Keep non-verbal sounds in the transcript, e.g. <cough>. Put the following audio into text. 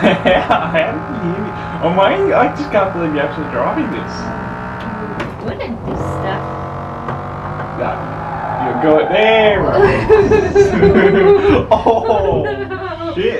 How did you hear me? Oh my, I just can't believe you're actually driving this. Good at this stuff. No. You're good. There. <laughs> <laughs> oh, shit.